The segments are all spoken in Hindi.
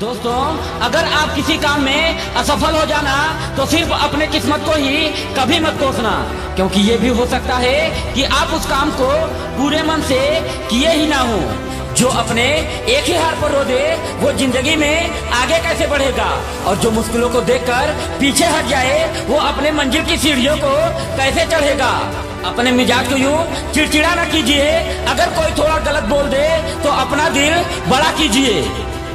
दोस्तों, अगर आप किसी काम में असफल हो जाना तो सिर्फ़ अपने किस्मत को ही कभी मत कोसना। क्योंकि ये भी हो सकता है कि आप उस काम को पूरे मन से किए ही ना हो। जो अपने एक ही हार पर रो दे वो ज़िंदगी में आगे कैसे बढ़ेगा? और जो मुश्किलों को देखकर पीछे हट जाए, वो अपने मंजिल की सीढ़ियों को कैसे चढ़ेगा? अपने मिजाज को यूँ चिड़चिड़ा न कीजिए। अगर कोई थोड़ा गलत बोल दे तो अपना दिल बड़ा कीजिए।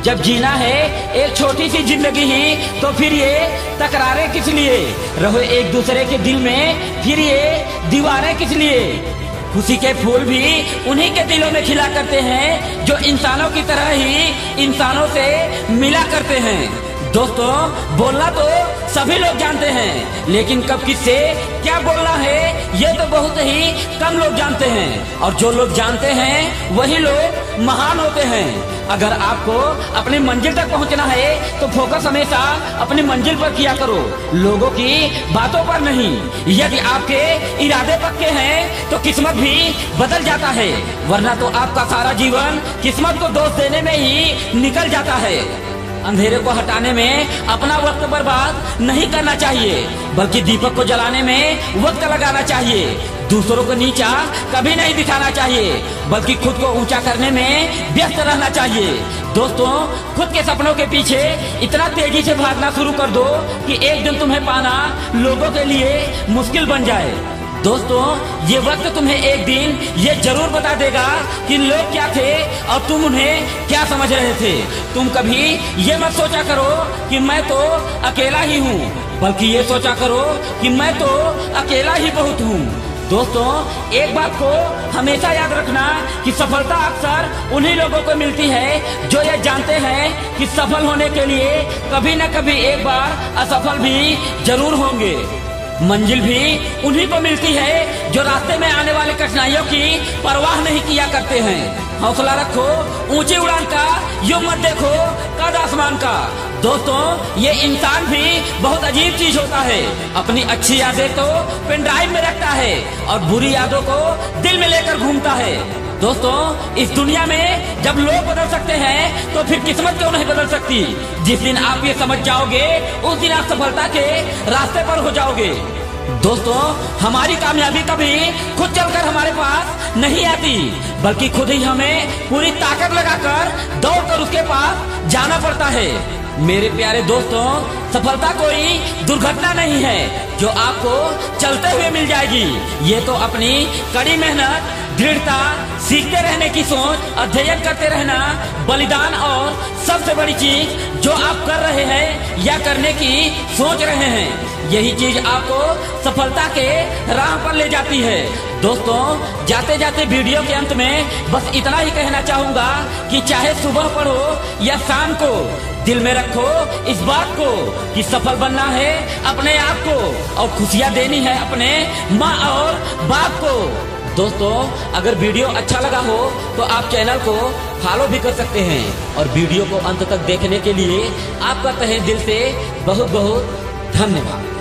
जब जीना है, एक छोटी सी ज़िंदगी ही तो फिर ये तकरारें किस लिए? रहो एक दूसरे के दिल में, फिर ये दीवारें किस लिए? खुशी के फूल भी उन्हीं के दिलों में खिला करते हैं, जो इंसानों की तरह ही इंसानों से मिला करते हैं। दोस्तों, बोलना तो सभी लोग जानते हैं, लेकिन कब किससे क्या बोलना है, ये तो बहुत ही कम लोग जानते हैं। और जो लोग जानते हैं, वही लोग महान होते हैं। अगर आपको अपने मंजिल तक पहुँचना है तो फोकस हमेशा अपनी मंजिल पर किया करो। लोगों की बातों पर नहीं। यदि आपके इरादे पक्के हैं तो किस्मत भी बदल जाता है। वरना तो आपका सारा जीवन किस्मत को दोष देने में ही निकल जाता है। अंधेरे को हटाने में अपना वक्त बर्बाद नहीं करना चाहिए, बल्कि दीपक को जलाने में वक्त लगाना चाहिए। दूसरों को नीचा कभी नहीं दिखाना चाहिए, बल्कि खुद को ऊँचा करने में व्यस्त रहना चाहिए। दोस्तों, खुद के सपनों के पीछे इतना तेज़ी से भागना शुरू कर दो कि एक दिन तुम्हें पाना लोगों के लिए मुश्किल बन जाए। दोस्तों, ये वक्त तुम्हें एक दिन ये ज़रूर बता देगा कि लोग क्या थे और तुम उन्हें क्या समझ रहे थे। तुम कभी ये मत सोचा करो कि मैं तो अकेला ही हूँ, बल्कि ये सोचा करो कि मैं तो अकेला ही बहुत हूँ। दोस्तों, एक बात को हमेशा याद रखना कि सफलता अक्सर उन्हीं लोगों को मिलती है जो ये जानते हैं कि सफल होने के लिए कभी न कभी एक बार असफल भी ज़रूर होंगे। मंजिल भी उन्हीं को मिलती है जो रास्ते में आने वाले कठिनाइयों की परवाह नहीं किया करते हैं। हौसला रखो, ऊँची उड़ान का यो मत देखो कद आसमान का। दोस्तों, ये इंसान भी बहुत अजीब चीज़ होता है। अपनी अच्छी यादें तो पेन ड्राइव में रखता है और बुरी यादों को दिल में लेकर घूमता है। दोस्तों, इस दुनिया में जब लोग बदल सकते हैं तो फिर किस्मत क्यों नहीं बदल सकती? जिस दिन आप ये समझ जाओगे, उस दिन आप सफलता के रास्ते पर हो जाओगे। दोस्तों, हमारी कामयाबी कभी खुद चलकर हमारे पास नहीं आती, बल्कि खुद ही हमें पूरी ताकत लगाकर दौड़ कर उसके पास जाना पड़ता है। मेरे प्यारे दोस्तों, सफलता कोई दुर्घटना नहीं है, जो आपको चलते हुए मिल जाएगी। ये तो अपनी कड़ी मेहनत, दृढ़ता, सीखते रहने की सोच, अध्ययन करते रहना बलिदान और सबसे बड़ी चीज़ जो आप कर रहे हैं या करने की सोच रहे हैं। यही चीज़ आपको सफलता के राह पर ले जाती है। दोस्तों जाते जाते वीडियो के अंत में बस इतना ही कहना चाहूँगा कि चाहे सुबह पढ़ो या शाम को, दिल में रखो इस बात को कि सफल बनना है अपने आप को और खुशियाँ देनी है अपने माँ और बाप को। दोस्तों, अगर वीडियो अच्छा लगा हो तो आप चैनल को फॉलो भी कर सकते हैं और वीडियो को अंत तक देखने के लिए आपका तहे दिल से बहुत बहुत धन्यवाद।